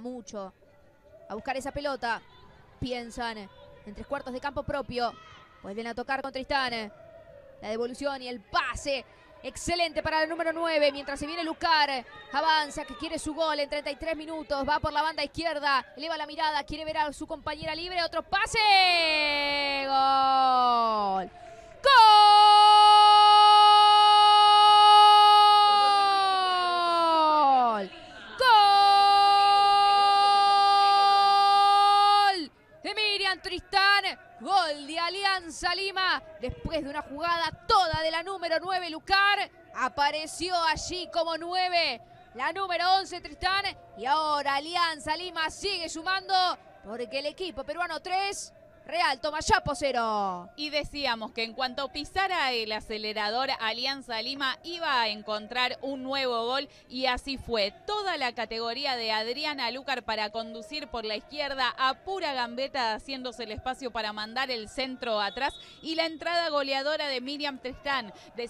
mucho a buscar esa pelota. Piensan en tres cuartos de campo propio. Vuelven a tocar con Tristán. La devolución y el pase. Excelente para el número 9. Mientras se viene Lucar. Avanza, que quiere su gol en 33 minutos. Va por la banda izquierda. Eleva la mirada. Quiere ver a su compañera libre. Otro pase. De Miriam Tristán. Gol de Alianza Lima. Después de una jugada toda de la número 9, Lucar. Apareció allí como 9. La número 11, Tristán. Y ahora Alianza Lima sigue sumando. Porque el equipo peruano 3, Real Tomayapo 0. Y decíamos que en cuanto pisara el acelerador, Alianza Lima iba a encontrar un nuevo gol y así fue. Toda la categoría de Adriana Lucar para conducir por la izquierda a pura gambeta haciéndose el espacio para mandar el centro atrás y la entrada goleadora de Miriam Tristán. Decía